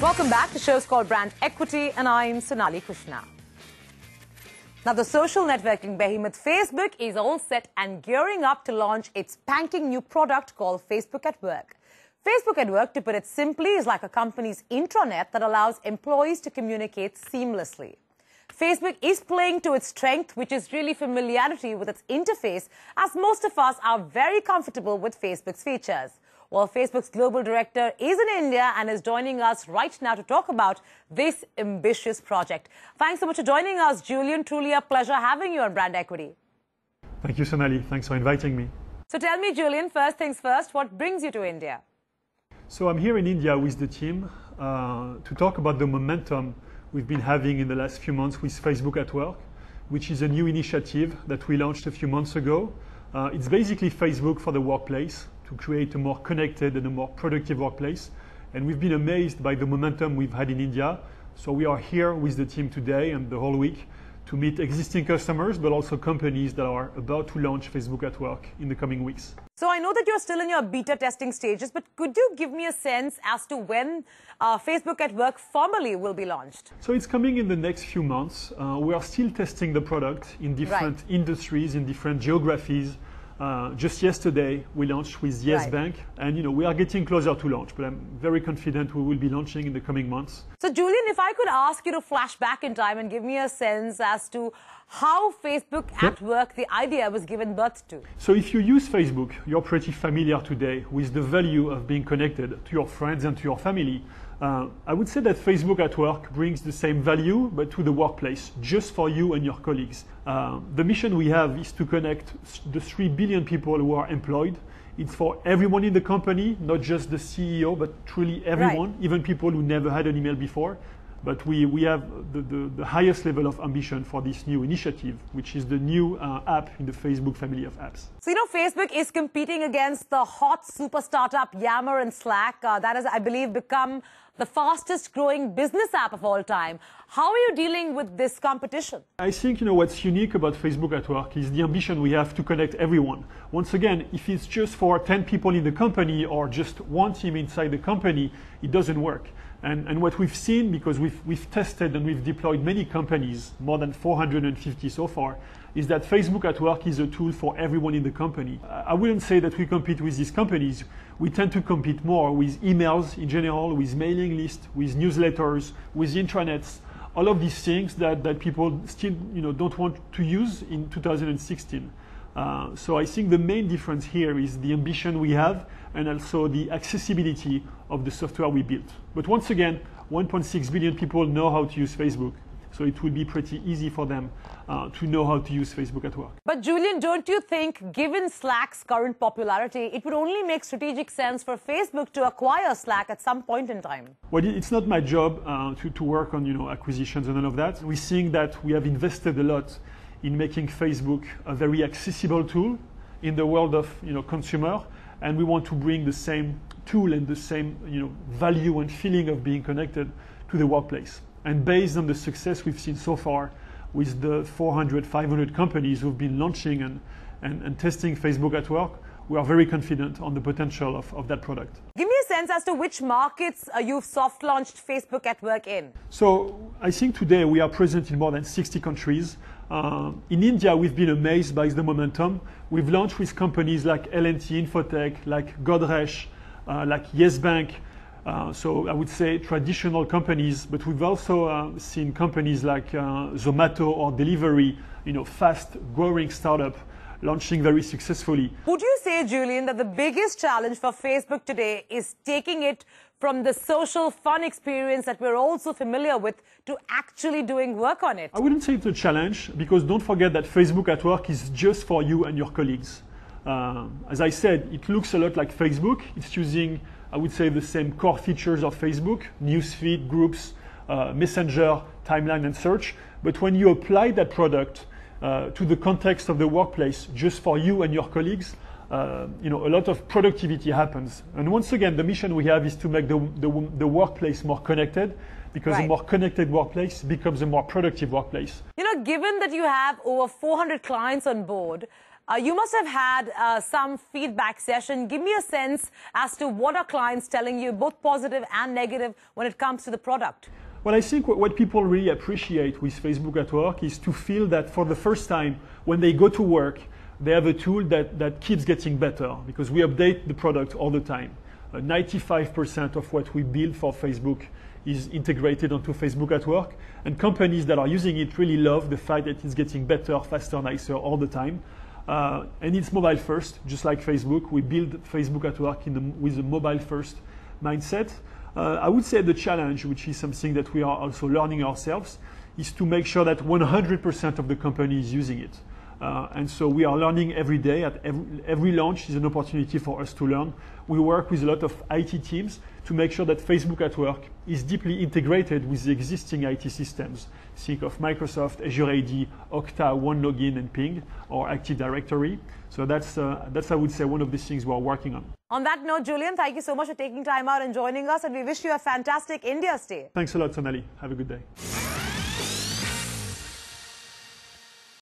Welcome back. The show's called Brand Equity, and I'm Sonali Krishna. Now, the social networking behemoth Facebook is all set and gearing up to launch its panking new product called Facebook at Work. Facebook at Work, to put it simply, is like a company's intranet that allows employees to communicate seamlessly. Facebook is playing to its strength, which is really familiarity with its interface, as most of us are very comfortable with Facebook's features. Well, Facebook's global director is in India and is joining us right now to talk about this ambitious project. Thanks so much for joining us, Julien. Truly a pleasure having you on Brand Equity. Thank you, Sonali. Thanks for inviting me. So tell me, Julien, first things first, what brings you to India? So I'm here in India with the team uh, to talk about the momentum we've been having in the last few months with Facebook at Work, which is a new initiative that we launched a few months ago. Uh, it's basically Facebook for the workplace to create a more connected and a more productive workplace. And we've been amazed by the momentum we've had in India. So we are here with the team today and the whole week to meet existing customers, but also companies that are about to launch Facebook at Work in the coming weeks. So I know that you're still in your beta testing stages, but could you give me a sense as to when uh, Facebook at Work formally will be launched? So it's coming in the next few months. Uh, we are still testing the product in different Right. industries, in different geographies. Uh, just yesterday, we launched with Yes Right. Bank, and you know we are getting closer to launch. But I'm very confident we will be launching in the coming months. So, Julien, if I could ask you to flash back in time and give me a sense as to how Facebook at Work, the idea was given birth to. So if you use Facebook, you're pretty familiar today with the value of being connected to your friends and to your family. Uh, I would say that Facebook at work brings the same value, but to the workplace, just for you and your colleagues. Uh, the mission we have is to connect the 3 billion people who are employed. It's for everyone in the company, not just the CEO, but truly everyone, even people who never had an email before. But we, we have the, the, the highest level of ambition for this new initiative, which is the new uh, app in the Facebook family of apps. So, you know, Facebook is competing against the hot super startup Yammer and Slack. Uh, that has, I believe, become the fastest growing business app of all time. How are you dealing with this competition? I think you know what's unique about Facebook at Work is the ambition we have to connect everyone. Once again, if it's just for 10 people in the company or just one team inside the company, it doesn't work. And, and what we've seen, because we've, we've tested and we've deployed many companies, more than 450 so far, is that Facebook at Work is a tool for everyone in the company. I wouldn't say that we compete with these companies. We tend to compete more with emails in general, with mailing lists, with newsletters, with intranets, all of these things that, that people still you know, don't want to use in 2016. Uh, so I think the main difference here is the ambition we have and also the accessibility of the software we built. But once again, 1.6 billion people know how to use Facebook. So it will be pretty easy for them uh, to know how to use Facebook at work. But, Julien, don't you think, given Slack's current popularity, it would only make strategic sense for Facebook to acquire Slack at some point in time? Well, it's not my job uh, to, to work on you know acquisitions and all of that. We're seeing that we have invested a lot in making Facebook a very accessible tool in the world of you know consumer, and we want to bring the same tool and the same you know value and feeling of being connected to the workplace. And based on the success we've seen so far with the 400, 500 companies who've been launching and, and, and testing Facebook at work, we are very confident on the potential of, of that product. Give me a sense as to which markets uh, you've soft launched Facebook at Work in. So I think today we are present in more than 60 countries. Uh, in India, we've been amazed by the momentum. We've launched with companies like L&T Infotech, like Godrej, uh, like Yes Bank. Uh, so I would say traditional companies, but we've also uh, seen companies like uh, Zomato or Delhivery, you know, fast-growing startup launching very successfully. Would you say, Julien, that the biggest challenge for Facebook today is taking it from the social fun experience that we're also familiar with to actually doing work on it? I wouldn't say it's a challenge because don't forget that Facebook at work is just for you and your colleagues. Uh, as I said, it looks a lot like Facebook. It's using, I would say, the same core features of Facebook newsfeed, groups, uh, messenger, timeline, and search. But when you apply that product uh, to the context of the workplace, just for you and your colleagues, uh, you know, a lot of productivity happens. And once again, the mission we have is to make the, the, the workplace more connected because a more connected workplace becomes a more productive workplace. You know, given that you have over 400 clients on board, Uh, you must have had uh, some feedback session. Give me a sense as to what are clients telling you, both positive and negative, when it comes to the product. Well, I think what people really appreciate with Facebook at Work is to feel that for the first time, when they go to work, they have a tool that, that keeps getting better because we update the product all the time. 95% uh, of what we build for Facebook is integrated onto Facebook at Work. And companies that are using it really love the fact that it's getting better, faster, nicer all the time. Uh, and it's mobile first, just like Facebook. We build Facebook at Work the, with a mobile first mindset. Uh, I would say the challenge, which is something that we are also learning ourselves, is to make sure that 100% of the company is using it. Uh, and so we are learning every day. At every, every, launch is an opportunity for us to learn. We work with a lot of IT teams to make sure that Facebook at Work is deeply integrated with the existing IT systems. Think of Microsoft, Azure AD, Okta, OneLogin, and Ping, or Active Directory. So that's, uh, that's, I would say, one of the things we're working on. On that note, Julien, thank you so much for taking time out and joining us, and we wish you a fantastic India stay. Thanks a lot, Sonali. Have a good day.